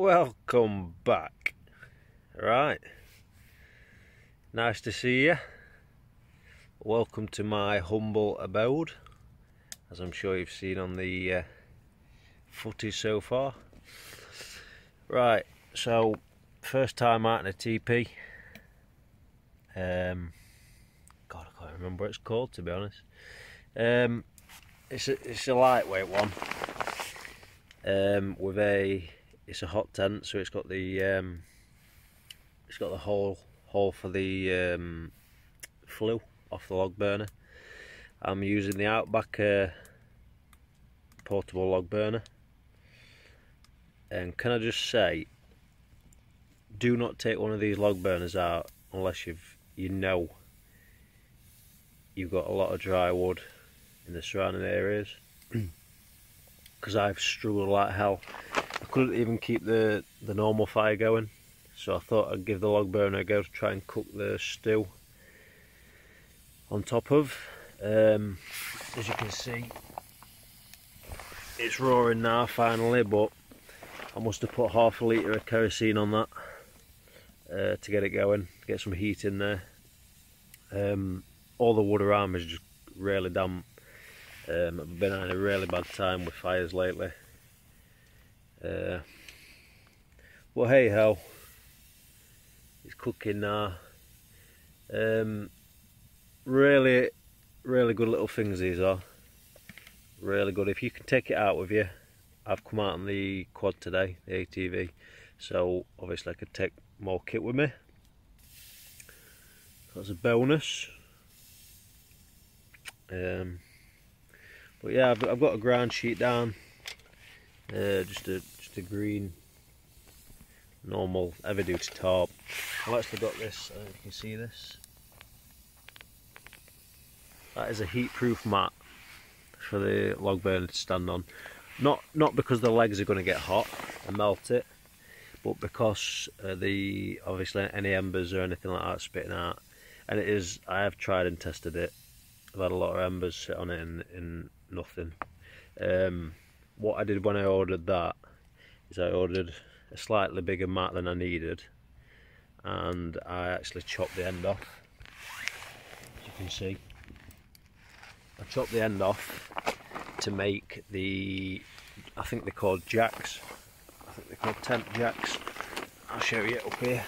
Welcome back. Right. Nice to see you. Welcome to my humble abode, as I'm sure you've seen on the uh, footage so far. Right, so first time out in a TP. Um, God, I can't remember what it's called to be honest. Um, it's a, it's a lightweight one um, with a it's a hot tent, so it's got the um, it's got the hole hole for the um, flue off the log burner. I'm using the Outback uh, portable log burner, and can I just say, do not take one of these log burners out unless you've you know you've got a lot of dry wood in the surrounding areas because I've struggled like hell I couldn't even keep the, the normal fire going so I thought I'd give the log burner a go to try and cook the stew on top of. Um, as you can see it's roaring now finally but I must have put half a litre of kerosene on that uh, to get it going, get some heat in there. Um, all the wood around is just really damp. Um, I've been having a really bad time with fires lately. Uh, well, hey ho, it's cooking now. Um, really, really good little things these are. Really good. If you can take it out with you, I've come out on the quad today, the ATV, so obviously I could take more kit with me. That's a bonus. Um, but yeah, I've, I've got a ground sheet down uh, just a just a green normal duty tarp. I've actually got this, uh, you can see this. That is a heat proof mat for the log burner to stand on. Not not because the legs are going to get hot and melt it, but because uh, the obviously any embers or anything like that spitting out. And it is, I have tried and tested it. I've had a lot of embers sit on it and, and nothing. Um, what I did when I ordered that is I ordered a slightly bigger mat than I needed and I actually chopped the end off. As you can see. I chopped the end off to make the I think they're called jacks. I think they're called tent jacks. I'll show you it up here.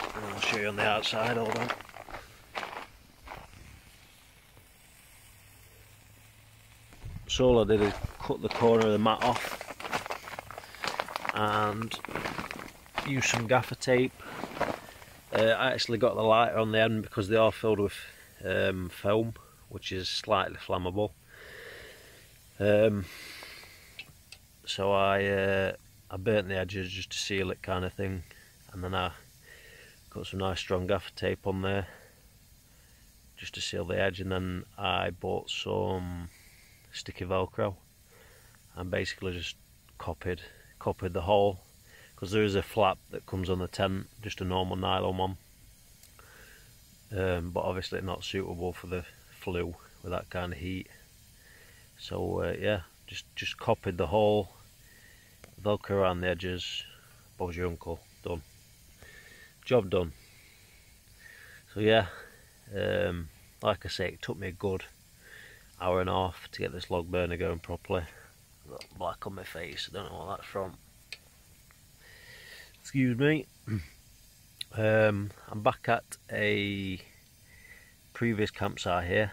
And I'll show you on the outside hold on all I did is cut the corner of the mat off and use some gaffer tape. Uh, I actually got the lighter on the end because they are filled with um, which is slightly flammable. Um, so I uh, I burnt the edges just to seal it kind of thing and then I got some nice strong gaffer tape on there just to seal the edge and then I bought some sticky velcro. And basically just copied copied the hole. Because there is a flap that comes on the tent just a normal nylon one. Um, but obviously not suitable for the flue with that kind of heat. So uh, yeah just just copied the hole. Velcro around the edges. Bob's your uncle. Done. Job done. So yeah um, like I say it took me a good hour and a half to get this log burner going properly. I've got black on my face, I don't know what that's from. Excuse me. Um, I'm back at a previous campsite here.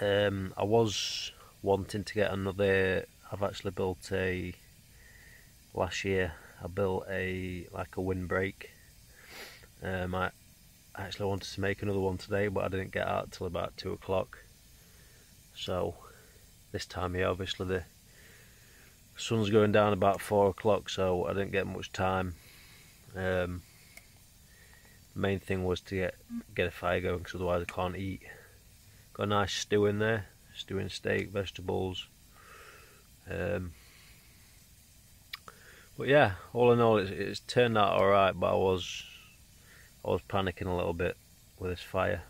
Um, I was wanting to get another, I've actually built a, last year I built a, like a windbreak. Um, I actually wanted to make another one today but I didn't get out till about 2 o'clock so this time here obviously the sun's going down about four o'clock so I didn't get much time. Um, main thing was to get get a fire going because otherwise I can't eat. Got a nice stew in there stewing steak vegetables. Um, but yeah all in all it's, it's turned out alright but I was I was panicking a little bit with this fire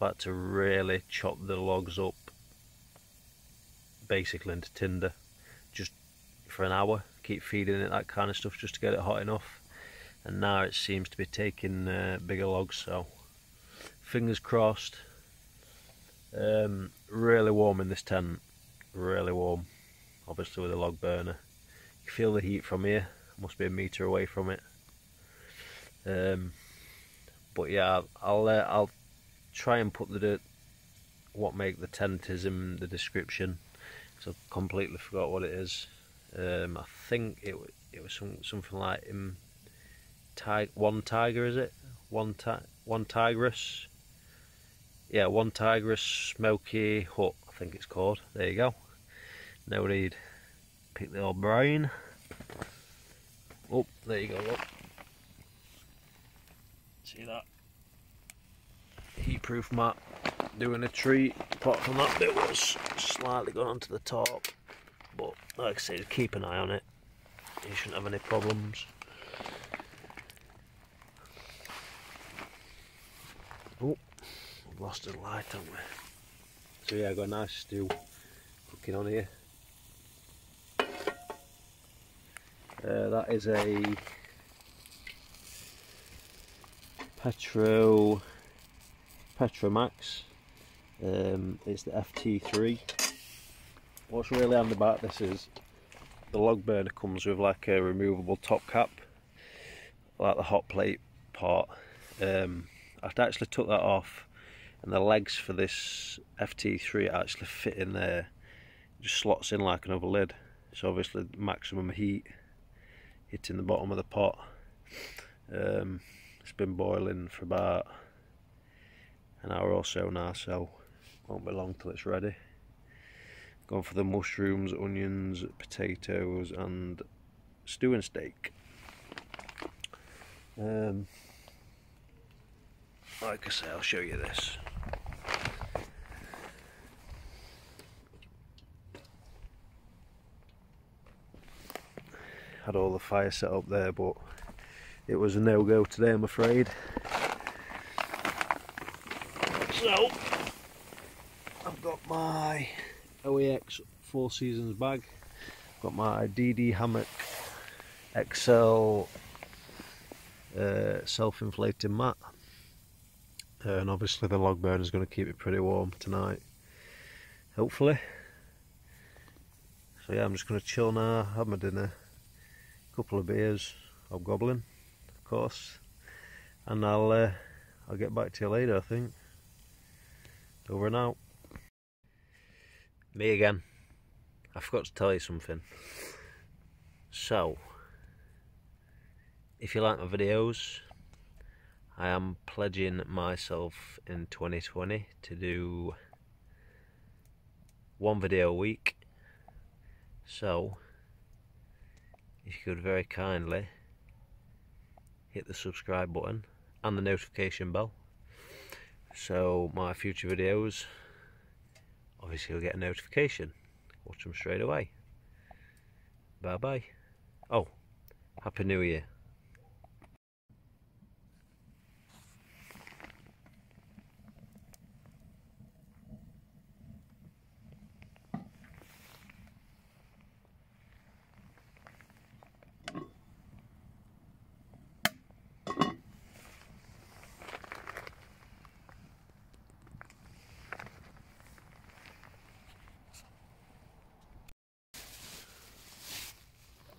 Had to really chop the logs up basically into tinder just for an hour keep feeding it that kind of stuff just to get it hot enough. And now it seems to be taking uh, bigger logs so fingers crossed. Um, really warm in this tent. Really warm obviously with a log burner. You feel the heat from here. Must be a meter away from it. Um, but yeah I'll uh, I'll try and put the what make the tent is in the description so I completely forgot what it is. Um, I think it it was some, something like in tig one tiger is it? One ti one Tigris? Yeah one Tigris smoky hut I think it's called. There you go. No need pick the old brain oh there you go look. See that heat proof mat doing a treat. Apart from that bit was slightly gone onto the top but like I said keep an eye on it. You shouldn't have any problems. Oh we've lost the light haven't we? So yeah I've got a nice stew cooking on here. Uh, that is a Petro Petromax. Um, it's the FT3. What's really handy about this is the log burner comes with like a removable top cap, like the hot plate part. Um, I actually took that off, and the legs for this FT3 actually fit in there. It just slots in like another lid. So obviously maximum heat hitting the bottom of the pot. Um, it's been boiling for about an hour or so now, so won't be long till it's ready. Going for the mushrooms, onions, potatoes, and stewing steak. Um, like I say, I'll show you this. Had all the fire set up there, but it was a no-go today I'm afraid. So, I've got my OEX Four Seasons bag, got my DD Hammock XL uh, self-inflating mat, and obviously the log burner is going to keep it pretty warm tonight, hopefully. So yeah, I'm just going to chill now, have my dinner, couple of beers, hobgoblin of course. And I'll uh, I'll get back to you later, I think. Over and out. Me again. I forgot to tell you something. So, if you like my videos, I am pledging myself in 2020 to do one video a week. So, if you could very kindly hit the subscribe button and the notification bell so my future videos obviously you'll get a notification. Watch them straight away. Bye bye oh happy new year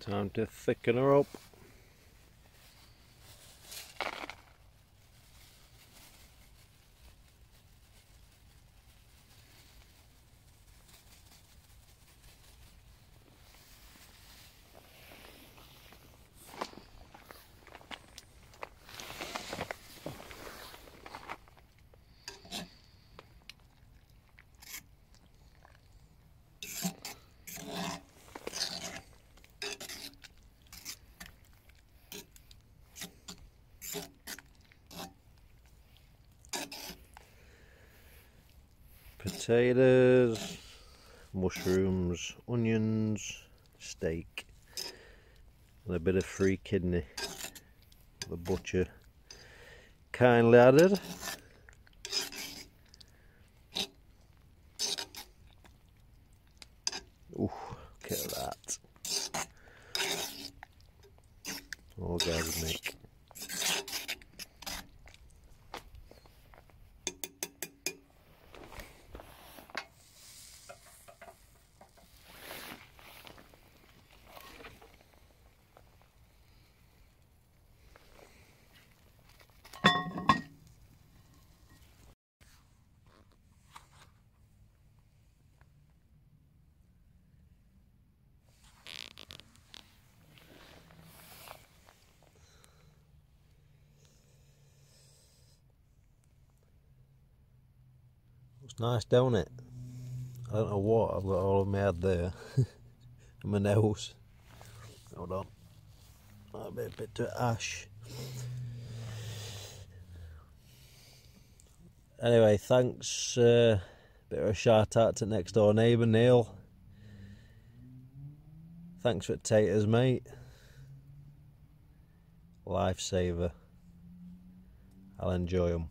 Time to thicken her up. Potatoes, mushrooms, onions, steak, and a bit of free kidney. The butcher kindly added. Nice, don't it? I don't know what I've got all of my head there. my nails. Hold on. A bit, a bit to ash. Anyway, thanks. Uh, bit of a shout out to next door neighbour Neil. Thanks for taters, mate. Lifesaver. I'll enjoy them.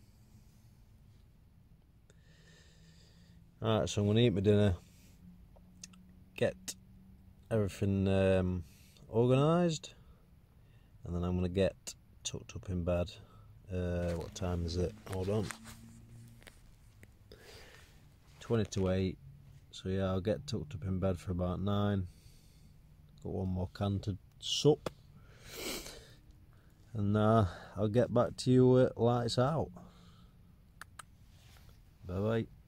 Alright, so I'm going to eat my dinner, get everything um, organised, and then I'm going to get tucked up in bed. Uh, what time is it? Hold on. 20 to 8. So yeah, I'll get tucked up in bed for about 9. Got one more can to sup. And uh, I'll get back to you at lights out. Bye bye.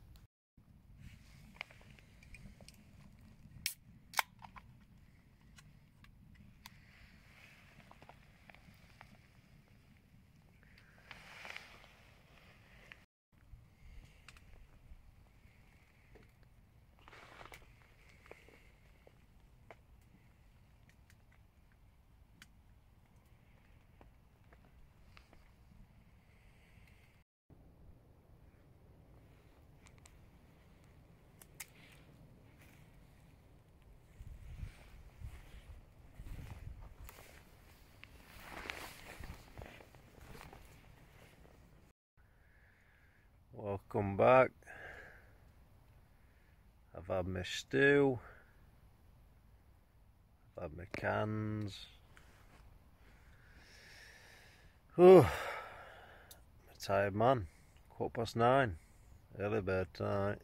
Welcome back. I've had my stew. I've had my cans. Oh, I'm a tired man. Quarter past nine. Early bed tonight.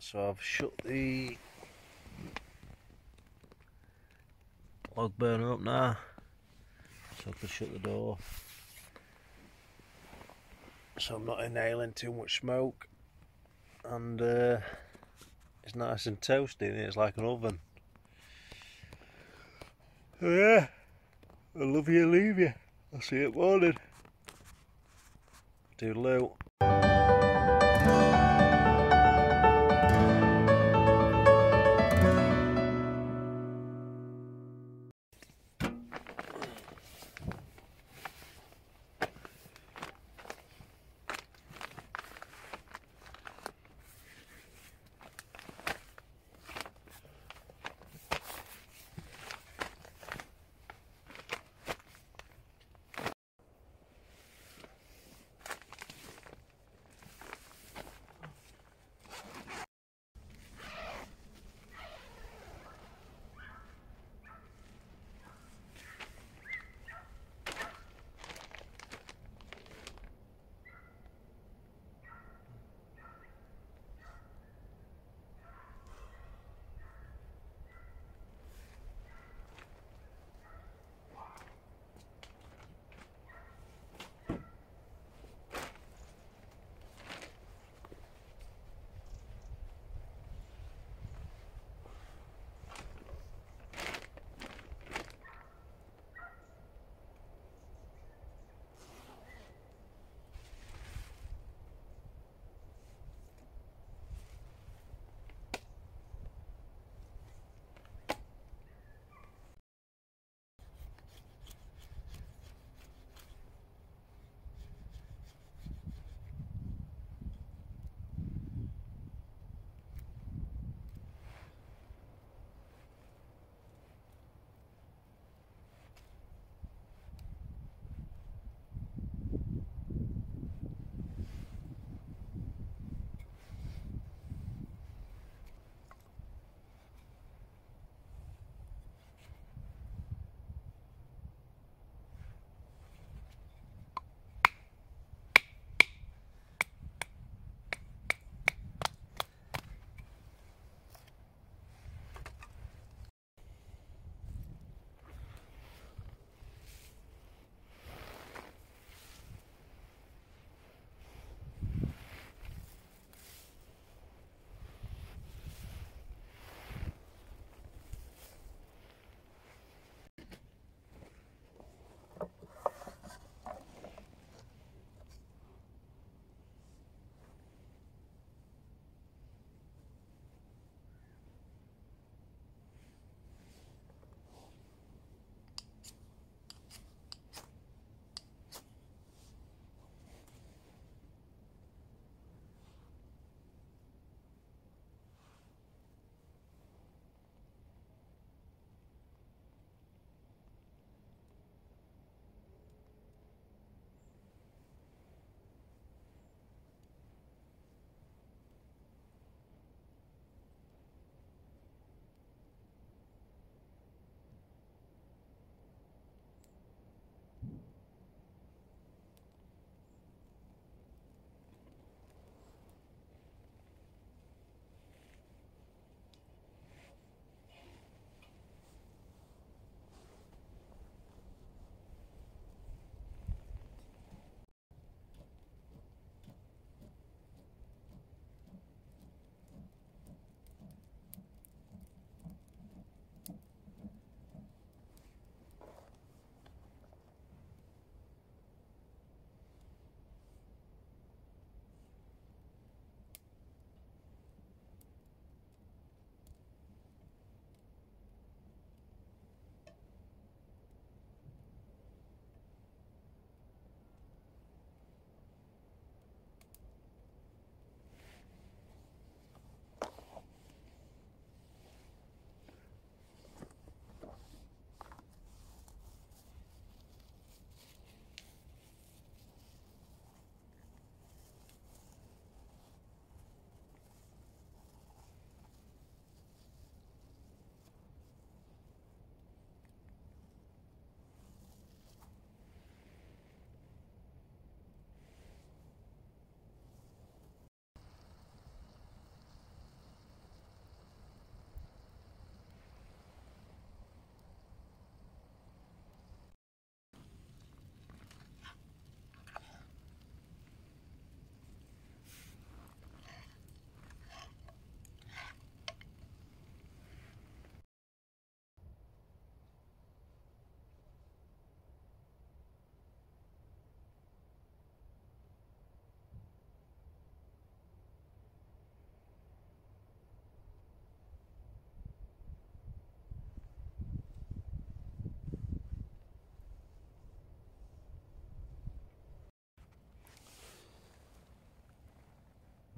So I've shut the log burner up now. So I can shut the door so I'm not inhaling too much smoke. And uh, it's nice and toasty it's like an oven. So yeah. I love you leave you. I'll see you at morning. Toodaloo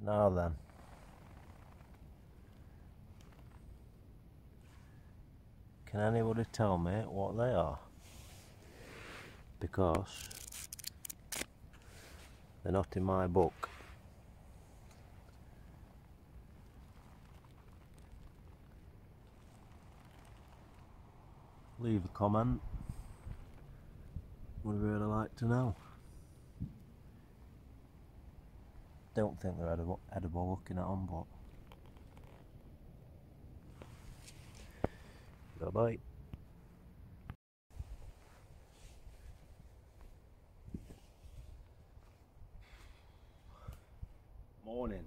Now then. Can anybody tell me what they are? Because they're not in my book. Leave a comment. Would really like to know. Don't think they're edible, edible looking at them, but. Bye bye. Morning.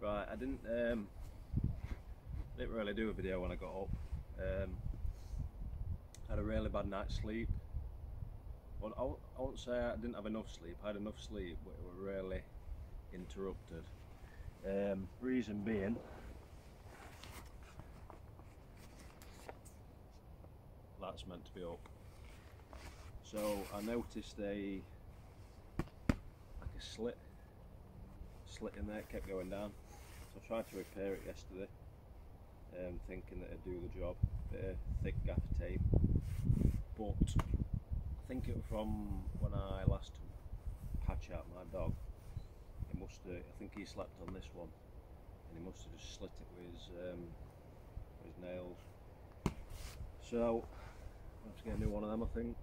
Right, I didn't um, didn't really do a video when I got up. Um, had a really bad night's sleep. Well, I, won't- say I didn't have enough sleep. I had enough sleep, but it were really interrupted. Um, reason being, that's meant to be up. So I noticed a like a slit slit in there, kept going down. So I tried to repair it yesterday, um, thinking that it'd do the job. Bit of thick gaff tape, but I think it was from when I last patch out my dog. Must have, I think he slept on this one, and he must have just slit it with his, um, with his nails. So I have to get a new one of them, I think.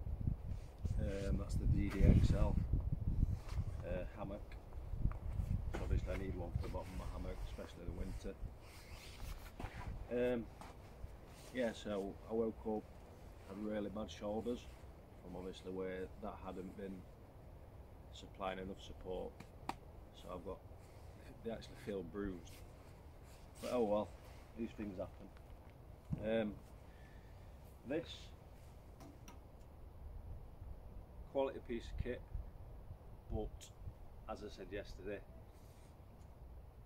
Um, that's the DDXL uh, hammock. So obviously I need one for the bottom of my hammock, especially in the winter. Um, yeah, so I woke up, had really bad shoulders from obviously where that hadn't been supplying enough support. I've got, they actually feel bruised. But oh well, these things happen. Um, this quality piece of kit, but as I said yesterday,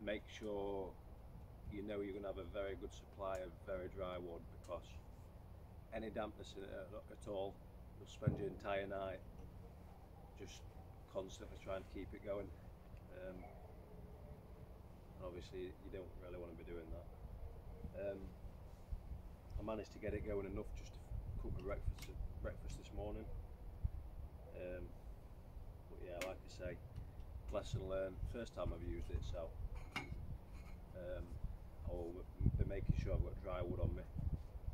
make sure you know you're going to have a very good supply of very dry wood because any dampness in it at all, you'll spend your entire night just constantly trying to keep it going. Um, and obviously, you don't really want to be doing that. Um, I managed to get it going enough just to cook my breakfast breakfast this morning. Um, but yeah, like I say, lesson learned. First time I've used it, so um, I'll be making sure I've got dry wood on me.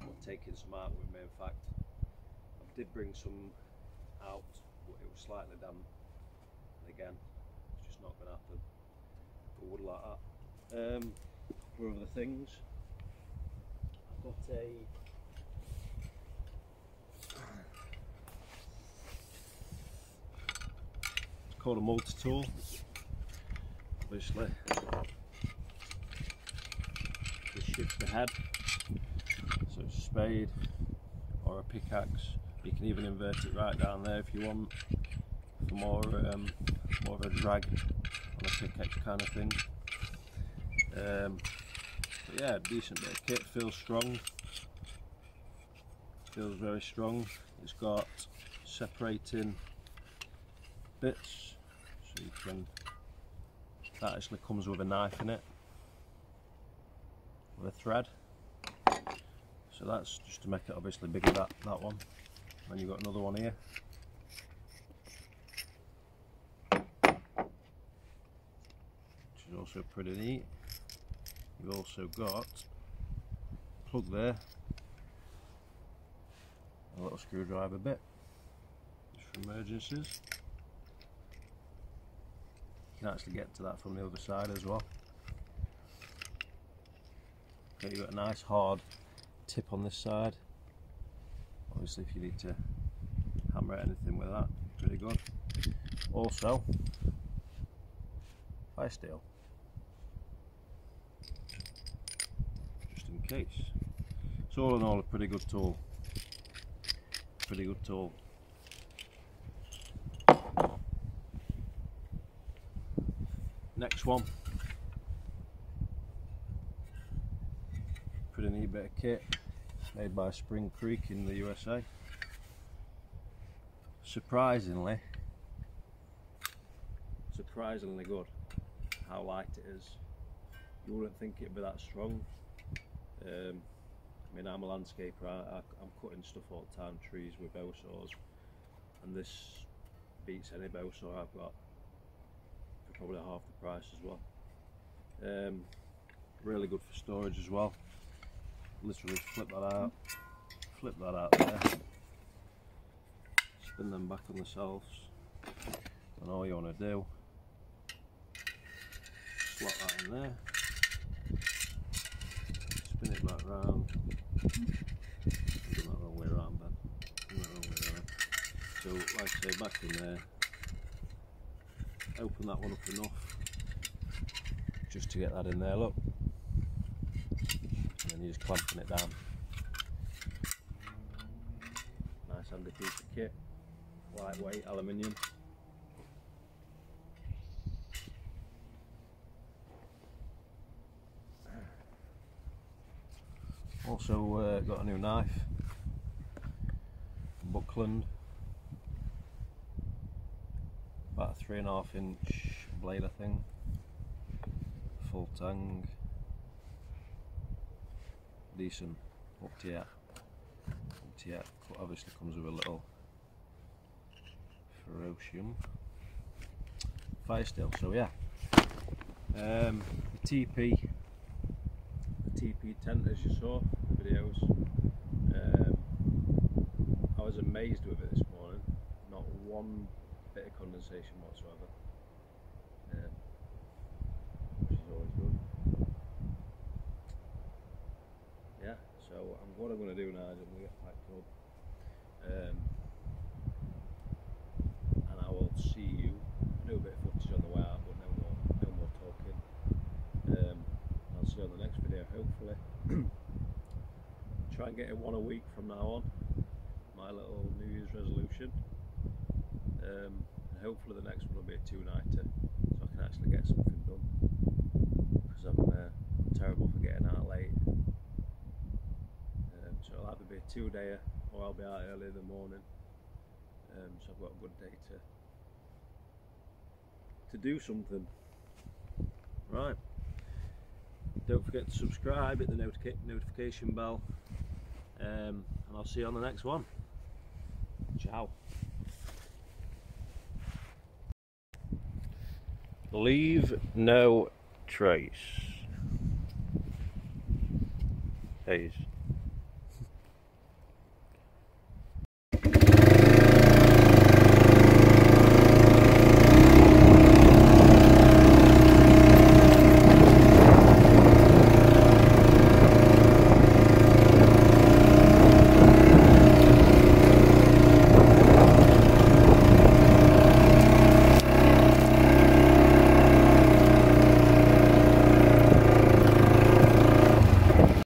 I'm taking some out with me. In fact, I did bring some out, but it was slightly damp. And again, just not going to happen. But wood like that. Um, other things, I've got a it's called a multi-tool. Obviously, the shift ahead. So it's a spade or a pickaxe. You can even invert it right down there if you want for more um, more of a drag on a pickaxe kind of thing. Um, but yeah, decent bit of kit. Feels strong. Feels very strong. It's got separating bits, so you can. That actually comes with a knife in it, with a thread. So that's just to make it obviously bigger that that one. And you've got another one here. Which is also pretty neat. You've also got plug there, a little screwdriver bit, just for emergencies. You can actually get to that from the other side as well. Okay, you've got a nice hard tip on this side. Obviously if you need to hammer anything with that, pretty good. Also, fire steel. Just in case. So all in all a pretty good tool. Pretty good tool. Next one. Pretty neat bit of kit made by Spring Creek in the USA. Surprisingly, surprisingly good. how light it is. You wouldn't think it'd be that strong. Um, I mean, I'm a landscaper. I, I'm cutting stuff all the time, trees with bow saws, and this beats any bow saw I've got for probably half the price as well. Um, really good for storage as well. Literally flip that out, flip that out there, spin them back on themselves, and all you want to do, slot that in there, back round, that wrong way around that wrong way around. So like I say, back in there, open that one up enough, just to get that in there, look and then you're just clamping it down. Nice handy piece of kit, lightweight aluminium. Also uh, got a new knife, Buckland, about a three and a half inch blade I think, full tang decent up to yet. Up to yet. Obviously comes with a little ferocium fire steel. So yeah, um, the teepee, the teepee tent as you saw the videos. Um, I was amazed with it this morning. Not one bit of condensation whatsoever. Um, which is always good. yeah, so um, what I'm going to do now is I'm going to get packed up um, and I will see you, do a bit of footage on the way out but no more, no more talking um, I'll see you on the next video hopefully try and get it one a week from now on my little New Year's resolution um, and hopefully the next one will be a two-nighter so I can actually get something done because I'm uh, terrible for getting out late um, so it'll either be a two dayer or I'll be out early in the morning. Um, so I've got a good day to to do something. Right. Don't forget to subscribe, hit the notification bell, um, and I'll see you on the next one. Ciao. Leave no trace. Hayes.